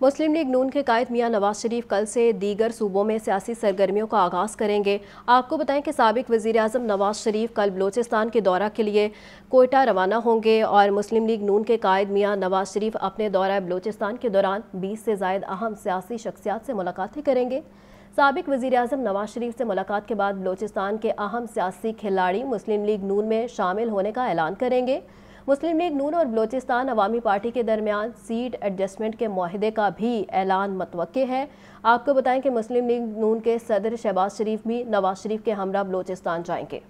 मुस्लिम league नून के कायद मियाँ नवाज़ शरीफ कल से दीगर सूबों में सियासी सरगर्मियों का आगाज़ करेंगे। आपको बताएँ कि सबक वजी अजम नवाज़ शरीफ कल बलोचिस्तान के दौरा के लिए कोयटा रवाना होंगे और मुस्लिम लीग नून के कायद मियाँ नवाज़ शरीफ अपने दौरा बलोचिस्तान के दौरान बीस से जायद अहम सियासी शख्सियात से मुलाकातें करेंगे। सबक वजी अजम नवाज़ शरीफ से मुलाकात के बाद बलोचिस्तान के अहम सियासी खिलाड़ी मुस्लिम लीग नून में शामिल होने का ऐलान करेंगे। मुस्लिम लीग नून और बलोचिस्तान अवामी पार्टी के दरमियान सीट एडजस्टमेंट के माहदे का भी ऐलान मतव है। आपको बताएँ कि मुस्लिम लीग नून के सदर शहबाज शरीफ भी नवाज़ शरीफ के हमरा बलोचिस्तान जाएँगे।